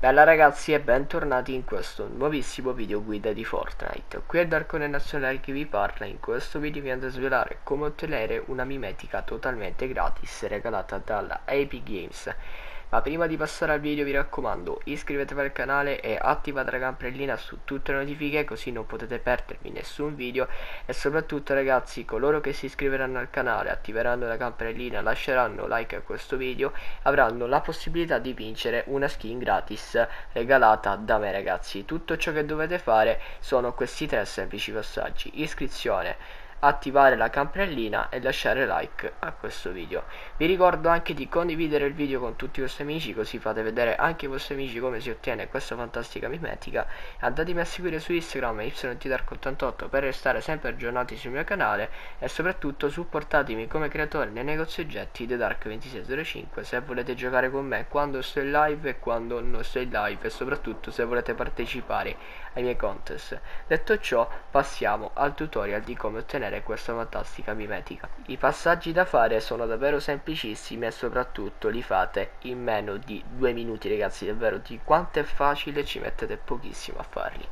Bella ragazzi e bentornati in questo nuovissimo video guida di Fortnite. Qui è Darkone Nazionale che vi parla. In questo video vi andrò a svelare come ottenere una mimetica totalmente gratis regalata dalla AP Games ma prima di passare al video vi raccomando iscrivetevi al canale e attivate la campanellina su tutte le notifiche così non potete perdervi nessun video. E soprattutto ragazzi coloro che si iscriveranno al canale attiveranno la campanellina lasceranno like a questo video avranno la possibilità di vincere una skin gratis regalata da me ragazzi. Tutto ciò che dovete fare sono questi tre semplici passaggi. Iscrizione attivare la campanellina e lasciare like a questo video. Vi ricordo anche di condividere il video con tutti i vostri amici così fate vedere anche ai vostri amici come si ottiene questa fantastica mimetica. Andatemi a seguire su instagram ytdark88 per restare sempre aggiornati sul mio canale e soprattutto supportatemi come creatore nei negozi oggetti The Dark 2605 se volete giocare con me quando sto in live e quando non sto in live e soprattutto se volete partecipare ai miei contest. Detto ciò passiamo al tutorial di come ottenere ottenere questa fantastica mimetica. I passaggi da fare sono davvero semplicissimi e soprattutto li fate in meno di due minuti ragazzi, davvero di quanto è facile ci mettete pochissimo a farli.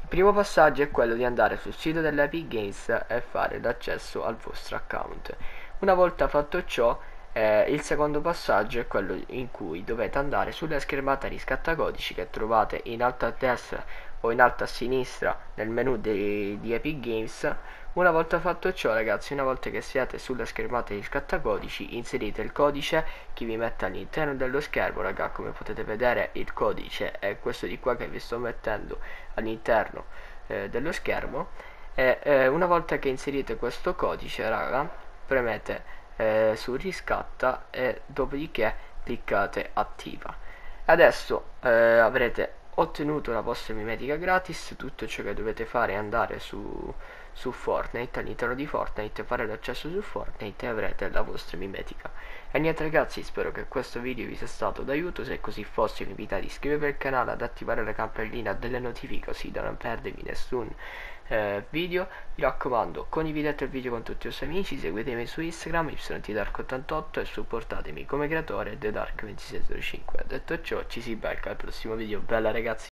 Il primo passaggio è quello di andare sul sito dell'Epic Games e fare l'accesso al vostro account. Una volta fatto ciò eh, il secondo passaggio è quello in cui dovete andare sulla schermata riscattacodici che trovate in alto a destra o in alto a sinistra nel menu di, di Epic Games. Una volta fatto ciò ragazzi, una volta che siete sulla schermata di scattacodici, inserite il codice che vi mette all'interno dello schermo, raga, come potete vedere il codice è questo di qua che vi sto mettendo all'interno eh, dello schermo. E eh, una volta che inserite questo codice, raga, premete eh, su riscatta e dopodiché cliccate attiva. Adesso eh, avrete ottenuto la vostra mimetica gratis, tutto ciò che dovete fare è andare su, su Fortnite, all'interno di Fortnite, fare l'accesso su Fortnite e avrete la vostra mimetica. E niente ragazzi, spero che questo video vi sia stato d'aiuto, se così fosse vi invito ad iscrivervi al canale, ad attivare la campanellina delle notifiche così da non perdervi nessun eh, video. Mi raccomando condividete il video con tutti i vostri amici seguitemi su Instagram ytdark88 e supportatemi come creatore The Dark 2605 detto ciò ci si becca al prossimo video. Bella ragazzi